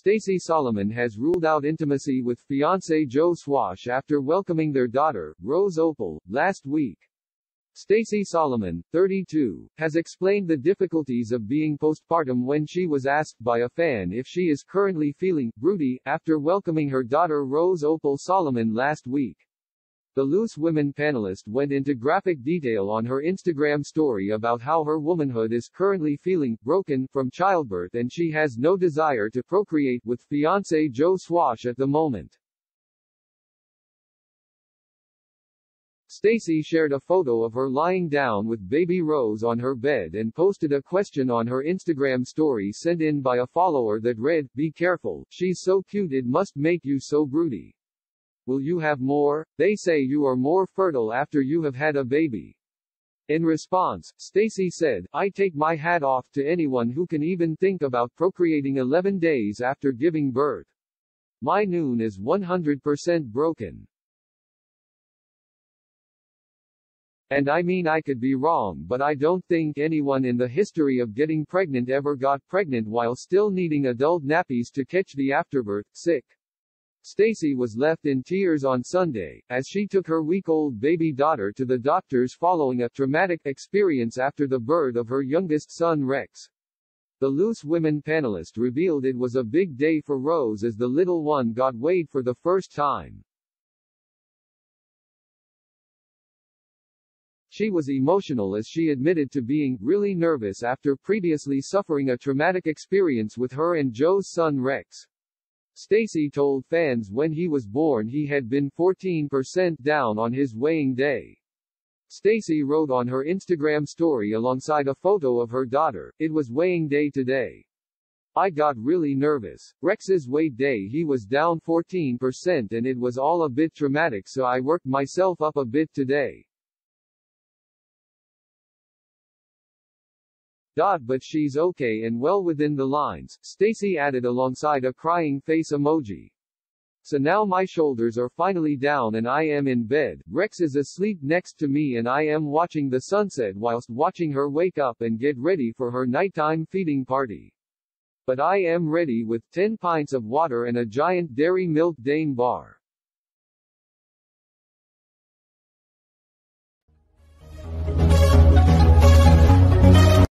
Stacey Solomon has ruled out intimacy with fiancé Joe Swash after welcoming their daughter, Rose Opal, last week. Stacey Solomon, 32, has explained the difficulties of being postpartum when she was asked by a fan if she is currently feeling broody after welcoming her daughter Rose Opal Solomon last week. The Loose Women panelist went into graphic detail on her Instagram story about how her womanhood is currently feeling broken from childbirth and she has no desire to procreate with fiancé Joe Swash at the moment. Stacey shared a photo of her lying down with baby Rose on her bed and posted a question on her Instagram story sent in by a follower that read, Be careful, she's so cute it must make you so broody. Will you have more? They say you are more fertile after you have had a baby. In response, Stacey said, I take my hat off to anyone who can even think about procreating 11 days after giving birth. My noon is 100% broken. And I mean I could be wrong but I don't think anyone in the history of getting pregnant ever got pregnant while still needing adult nappies to catch the afterbirth, sick. Stacey was left in tears on Sunday, as she took her week-old baby daughter to the doctors following a traumatic experience after the birth of her youngest son Rex. The Loose Women panelist revealed it was a big day for Rose as the little one got weighed for the first time. She was emotional as she admitted to being really nervous after previously suffering a traumatic experience with her and Joe's son Rex. Stacey told fans when he was born he had been 14% down on his weighing day. Stacey wrote on her Instagram story alongside a photo of her daughter, it was weighing day today. I got really nervous. Rex's weight day he was down 14% and it was all a bit traumatic so I worked myself up a bit today. But she's okay and well within the lines, Stacey added alongside a crying face emoji. So now my shoulders are finally down and I am in bed, Rex is asleep next to me and I am watching the sunset whilst watching her wake up and get ready for her nighttime feeding party. But I am ready with 10 pints of water and a giant dairy milk Daim bar.